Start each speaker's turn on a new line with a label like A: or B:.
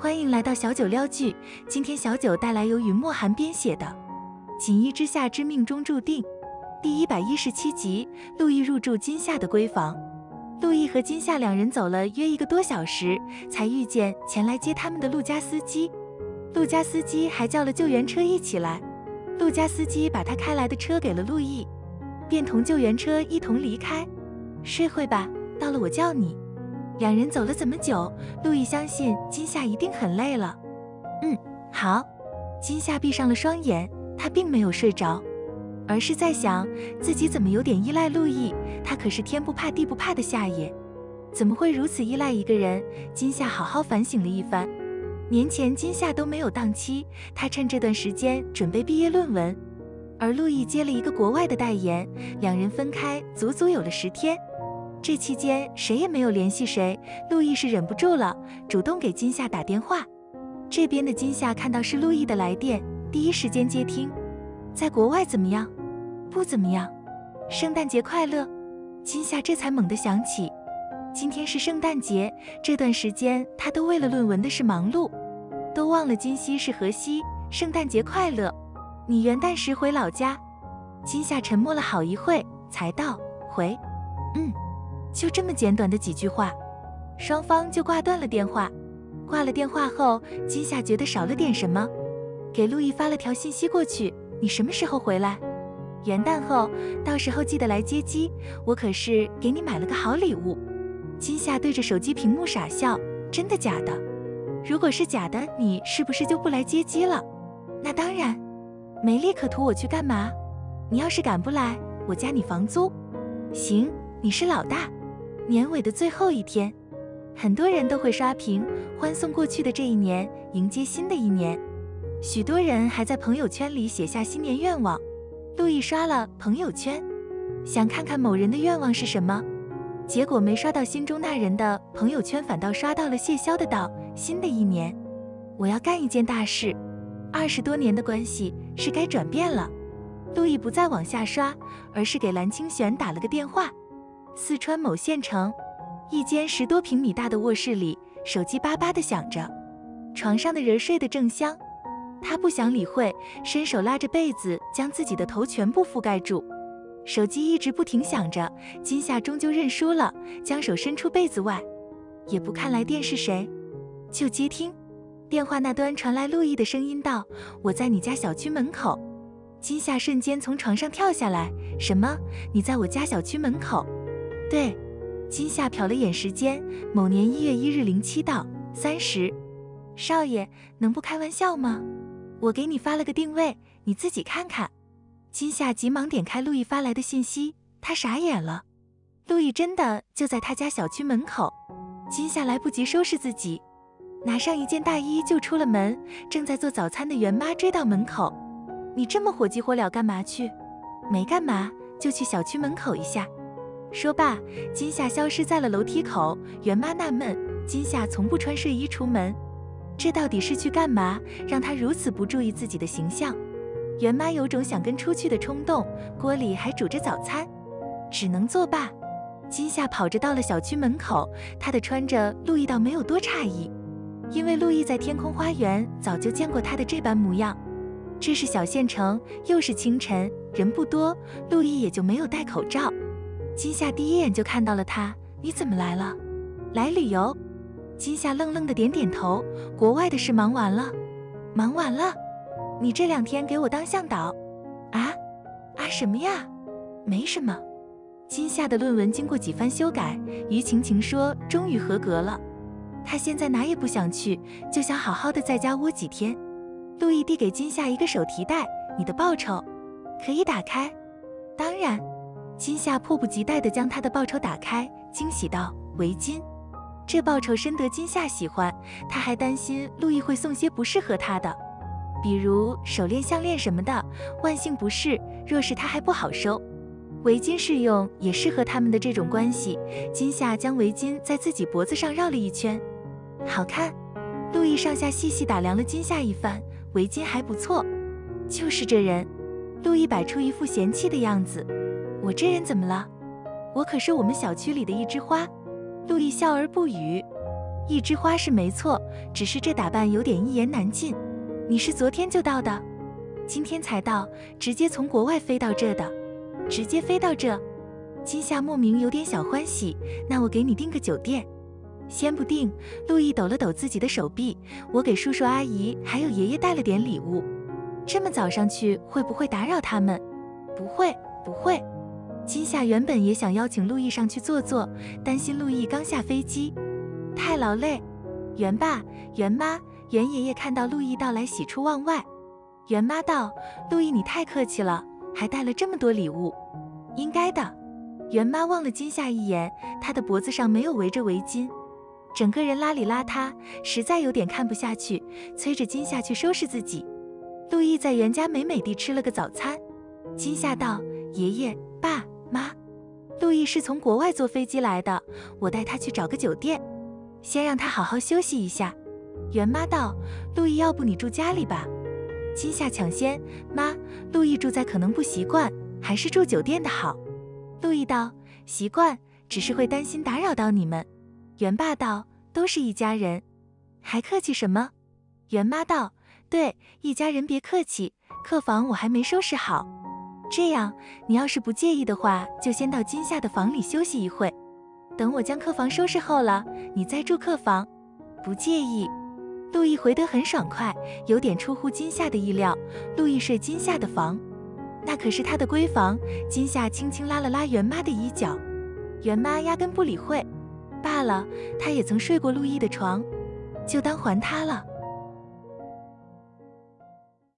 A: 欢迎来到小九撩剧。今天小九带来由云墨寒编写的《锦衣之下之命中注定》第一百一十七集。陆毅入住金夏的闺房，陆毅和金夏两人走了约一个多小时，才遇见前来接他们的陆家司机。陆家司机还叫了救援车一起来。陆家司机把他开来的车给了陆毅，便同救援车一同离开。睡会吧，到了我叫你。两人走了这么久，陆毅相信金夏一定很累了。嗯，好。金夏闭上了双眼，她并没有睡着，而是在想自己怎么有点依赖陆毅。他可是天不怕地不怕的夏野，怎么会如此依赖一个人？金夏好好反省了一番。年前金夏都没有档期，她趁这段时间准备毕业论文，而陆毅接了一个国外的代言，两人分开足足有了十天。这期间谁也没有联系谁，陆毅是忍不住了，主动给金夏打电话。这边的金夏看到是陆毅的来电，第一时间接听。在国外怎么样？不怎么样。圣诞节快乐。金夏这才猛地想起，今天是圣诞节，这段时间他都为了论文的事忙碌，都忘了今夕是何夕。圣诞节快乐。你元旦时回老家？金夏沉默了好一会，才道回。嗯。就这么简短的几句话，双方就挂断了电话。挂了电话后，金夏觉得少了点什么，给陆毅发了条信息过去：“你什么时候回来？元旦后，到时候记得来接机。我可是给你买了个好礼物。”金夏对着手机屏幕傻笑：“真的假的？如果是假的，你是不是就不来接机了？那当然，没利可图，我去干嘛？你要是敢不来，我加你房租。行，你是老大。”年尾的最后一天，很多人都会刷屏欢送过去的这一年，迎接新的一年。许多人还在朋友圈里写下新年愿望。陆毅刷了朋友圈，想看看某人的愿望是什么，结果没刷到心中那人的朋友圈，反倒刷到了谢潇的道：“新的一年，我要干一件大事。二十多年的关系是该转变了。”陆毅不再往下刷，而是给蓝清玄打了个电话。四川某县城，一间十多平米大的卧室里，手机叭叭的响着，床上的人睡得正香，他不想理会，伸手拉着被子将自己的头全部覆盖住。手机一直不停响着，金夏终究认输了，将手伸出被子外，也不看来电是谁，就接听。电话那端传来陆毅的声音道：“我在你家小区门口。”金夏瞬间从床上跳下来：“什么？你在我家小区门口？”对，金夏瞟了眼时间，某年一月一日零七到三十。少爷，能不开玩笑吗？我给你发了个定位，你自己看看。金夏急忙点开陆毅发来的信息，他傻眼了，陆毅真的就在他家小区门口。金夏来不及收拾自己，拿上一件大衣就出了门。正在做早餐的袁妈追到门口，你这么火急火燎干嘛去？没干嘛，就去小区门口一下。说罢，金夏消失在了楼梯口。袁妈纳闷：金夏从不穿睡衣出门，这到底是去干嘛？让她如此不注意自己的形象。袁妈有种想跟出去的冲动，锅里还煮着早餐，只能作罢。金夏跑着到了小区门口，她的穿着陆毅倒没有多诧异，因为陆毅在天空花园早就见过她的这般模样。这是小县城，又是清晨，人不多，陆毅也就没有戴口罩。金夏第一眼就看到了他，你怎么来了？来旅游。金夏愣愣的点点头。国外的事忙完了，忙完了。你这两天给我当向导？啊啊什么呀？没什么。金夏的论文经过几番修改，于晴晴说终于合格了。她现在哪也不想去，就想好好的在家窝几天。陆毅递给金夏一个手提袋，你的报酬可以打开。当然。金夏迫不及待地将他的报酬打开，惊喜道：“围巾，这报酬深得金夏喜欢。他还担心陆毅会送些不适合他的，比如手链、项链什么的。万幸不是，若是他还不好收。围巾适用，也适合他们的这种关系。金夏将围巾在自己脖子上绕了一圈，好看。陆毅上下细细打量了金夏一番，围巾还不错。就是这人，陆毅摆出一副嫌弃的样子。”我这人怎么了？我可是我们小区里的一枝花。陆毅笑而不语。一枝花是没错，只是这打扮有点一言难尽。你是昨天就到的？今天才到，直接从国外飞到这的，直接飞到这。金夏莫名有点小欢喜，那我给你订个酒店。先不订。路易抖了抖自己的手臂，我给叔叔阿姨还有爷爷带了点礼物。这么早上去会不会打扰他们？不会，不会。金夏原本也想邀请陆毅上去坐坐，担心陆毅刚下飞机太劳累。袁爸、袁妈、袁爷爷看到陆毅到来，喜出望外。袁妈道：“陆毅，你太客气了，还带了这么多礼物。”应该的。袁妈望了金夏一眼，她的脖子上没有围着围巾，整个人邋里邋遢，实在有点看不下去，催着金夏去收拾自己。陆毅在袁家美美地吃了个早餐。金夏道：“爷爷、爸，路易是从国外坐飞机来的，我带他去找个酒店，先让他好好休息一下。”袁妈道：“路易，要不你住家里吧？”金夏抢先，妈，路易住在可能不习惯，还是住酒店的好。路易道：习惯，只是会担心打扰到你们。袁爸道：都是一家人，还客气什么？袁妈道：对，一家人别客气。客房我还没收拾好，这样你要是不介意的话，就先到金夏的房里休息一会，等我将客房收拾后了，你再住客房。不介意。路易回得很爽快，有点出乎金夏的意料。路易睡金夏的房，那可是他的闺房。金夏轻轻拉了拉袁妈的衣角，袁妈压根不理会。罢了，她也曾睡过路易的床，就当还他了。